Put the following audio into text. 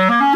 Mm-hmm.